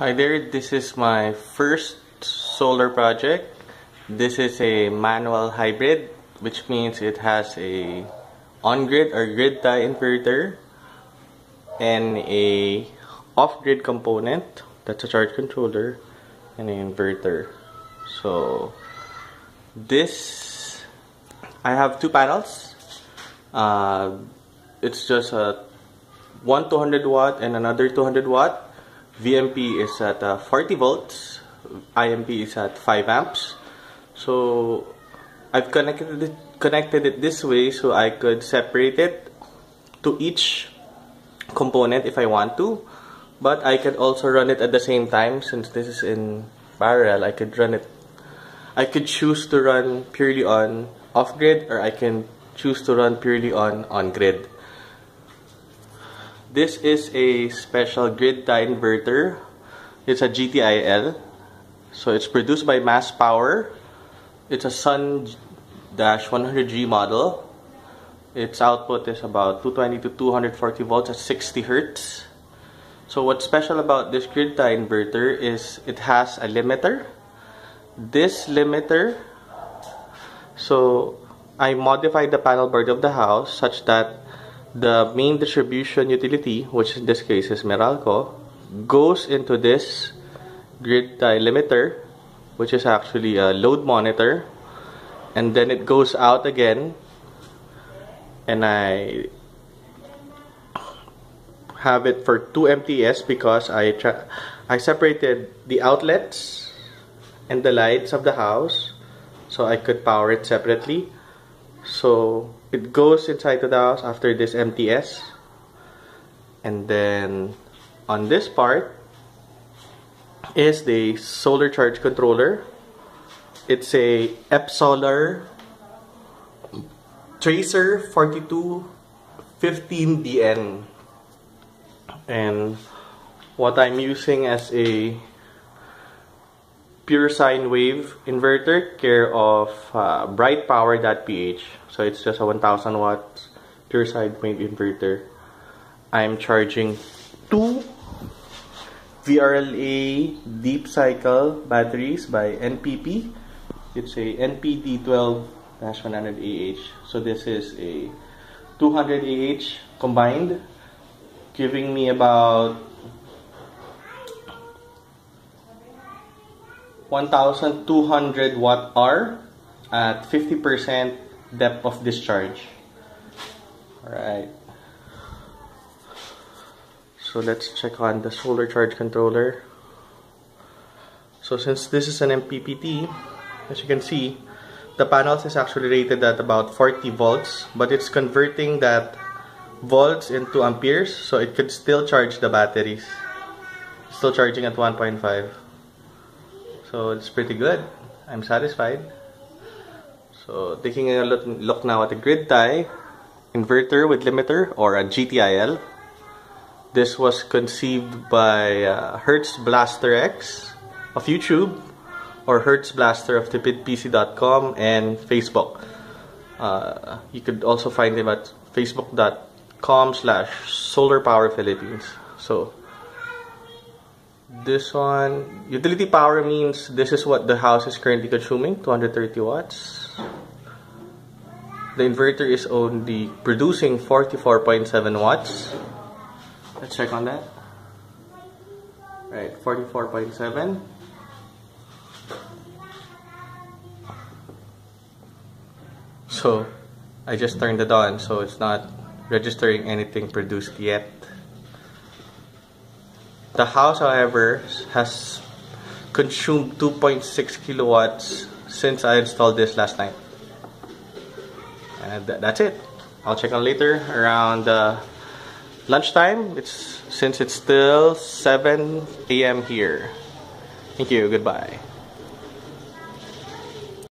Hi there, this is my first solar project. This is a manual hybrid, which means it has a on-grid or grid tie inverter and a off-grid component, that's a charge controller, and an inverter. So this, I have two panels. Uh, it's just a one 200 watt and another 200 watt VMP is at uh, 40 volts IMP is at 5 amps. So I've connected it, connected it this way so I could separate it to each component if I want to. But I could also run it at the same time since this is in parallel. I could run it I could choose to run purely on off-grid or I can choose to run purely on on-grid this is a special grid tie inverter. It's a GTIL. So it's produced by Mass Power. It's a Sun-100G model. Its output is about 220 to 240 volts at 60 hertz. So what's special about this grid tie inverter is it has a limiter. This limiter, so I modified the panel board of the house such that the main distribution utility, which in this case is Meralco, goes into this grid tie limiter, which is actually a load monitor, and then it goes out again, and I have it for 2 MTS because I I separated the outlets and the lights of the house so I could power it separately. So it goes inside the house after this MTS and then on this part is the solar charge controller. It's a Epsolar Tracer 4215BN and what I'm using as a pure sine wave inverter care of uh, brightpower.ph so it's just a 1000 watts pure sine wave inverter. I'm charging two VRLA deep cycle batteries by NPP it's a NPD12-100AH so this is a 200 AH combined giving me about 1200 watt hour at 50% depth of discharge. Alright. So let's check on the solar charge controller. So since this is an MPPT, as you can see, the panels is actually rated at about 40 volts, but it's converting that volts into amperes, so it could still charge the batteries. Still charging at 1.5. So it's pretty good. I'm satisfied. So taking a look, look now at the grid tie inverter with limiter or a GTIL. This was conceived by uh, Hertz Blaster X of YouTube or Hertz Blaster of tipidpc.com and Facebook. Uh, you could also find him at facebook.com slash solarpowerphilippines. So this one, utility power means this is what the house is currently consuming, 230 watts. The inverter is only producing 44.7 watts. Let's check on that. Right, 44.7. So, I just turned it on, so it's not registering anything produced yet. The house, however, has consumed 2.6 kilowatts since I installed this last night. And that's it. I'll check on later around uh, lunchtime. It's since it's still 7 a.m. here. Thank you. Goodbye.